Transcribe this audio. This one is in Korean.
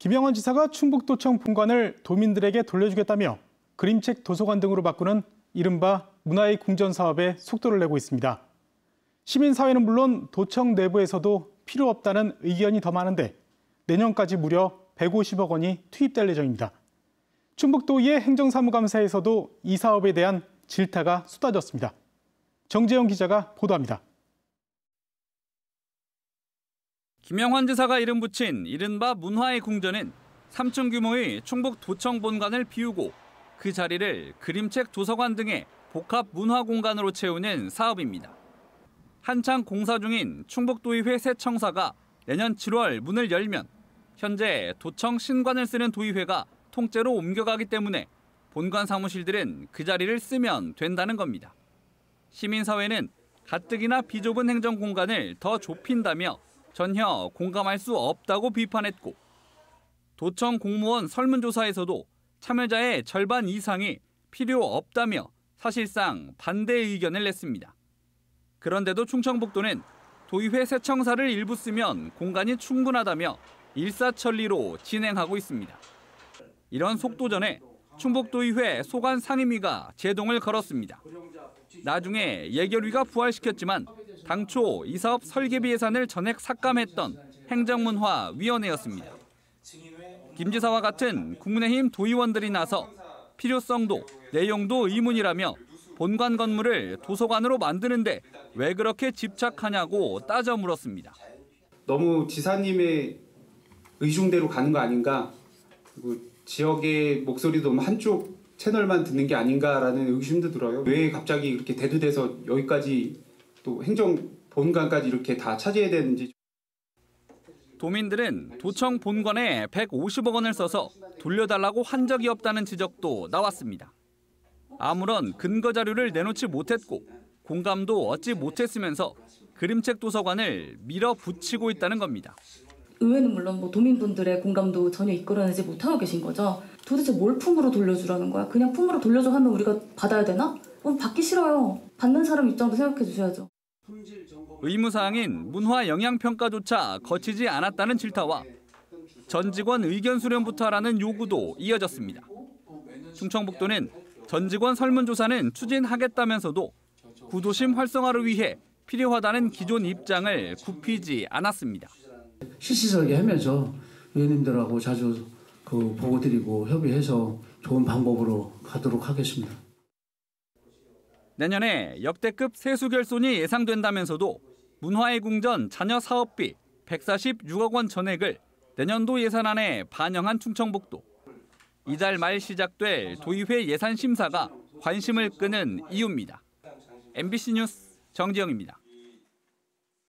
김영환 지사가 충북도청 본관을 도민들에게 돌려주겠다며 그림책 도서관 등으로 바꾸는 이른바 문화의 궁전 사업에 속도를 내고 있습니다. 시민사회는 물론 도청 내부에서도 필요 없다는 의견이 더 많은데 내년까지 무려 150억 원이 투입될 예정입니다. 충북도의회 행정사무감사에서도 이 사업에 대한 질타가 쏟아졌습니다. 정재영 기자가 보도합니다. 김영환 지사가 이름 붙인 이른바 문화의 궁전은 3층 규모의 충북 도청 본관을 비우고 그 자리를 그림책 도서관 등의 복합 문화 공간으로 채우는 사업입니다. 한창 공사 중인 충북도의회 새 청사가 내년 7월 문을 열면 현재 도청 신관을 쓰는 도의회가 통째로 옮겨가기 때문에 본관 사무실들은 그 자리를 쓰면 된다는 겁니다. 시민사회는 가뜩이나 비좁은 행정 공간을 더 좁힌다며 전혀 공감할 수 없다고 비판했고 도청 공무원 설문조사에서도 참여자의 절반 이상이 필요 없다며 사실상 반대 의견을 냈습니다. 그런데도 충청북도는 도의회 새 청사를 일부 쓰면 공간이 충분하다며 일사천리로 진행하고 있습니다. 이런 속도전에 충북도의회 소관 상임위가 제동을 걸었습니다. 나중에 예결위가 부활시켰지만 당초 이 사업 설계비 예산을 전액 삭감했던 행정문화위원회였습니다. 김 지사와 같은 국민의힘 도의원들이 나서 필요성도 내용도 의문이라며 본관 건물을 도서관으로 만드는데 왜 그렇게 집착하냐고 따져 물었습니다. 너무 지사님의 의중대로 가는 거 아닌가? 그리고 지역의 목소리도 한쪽 채널만 듣는 게 아닌가라는 의심도 들어요. 왜 갑자기 이렇게 대두돼서 여기까지 또 행정 본관까지 이렇게 다 차지해야 되는지. 도민들은 도청 본관에 150억 원을 써서 돌려달라고 한 적이 없다는 지적도 나왔습니다. 아무런 근거 자료를 내놓지 못했고 공감도 얻지 못했으면서 그림책 도서관을 밀어붙이고 있다는 겁니다. 의회는 물론 뭐 도민분들의 공감도 전혀 이끌어내지 못하고 계신 거죠. 도대체 뭘 품으로 돌려주라는 거야? 그냥 품으로 돌려줘 하면 우리가 받아야 되나? 어, 받기 싫어요. 받는 사람 입장도 생각해 주셔야죠. 의무사항인 문화 영향평가조차 거치지 않았다는 질타와 전 직원 의견 수렴부터 하라는 요구도 이어졌습니다. 충청북도는 전 직원 설문조사는 추진하겠다면서도 구도심 활성화를 위해 필요하다는 기존 입장을 굽히지 않았습니다. 실시설계하면서 의원님들하고 자주 그 보고 드리고 협의해서 좋은 방법으로 가도록 하겠습니다. 내년에 역대급 세수 결손이 예상된다면서도 문화의 궁전 자녀 사업비 146억 원 전액을 내년도 예산안에 반영한 충청북도. 이달 말 시작될 도의회 예산 심사가 관심을 끄는 이유입니다. MBC 뉴스 정지영입니다.